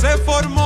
você formou.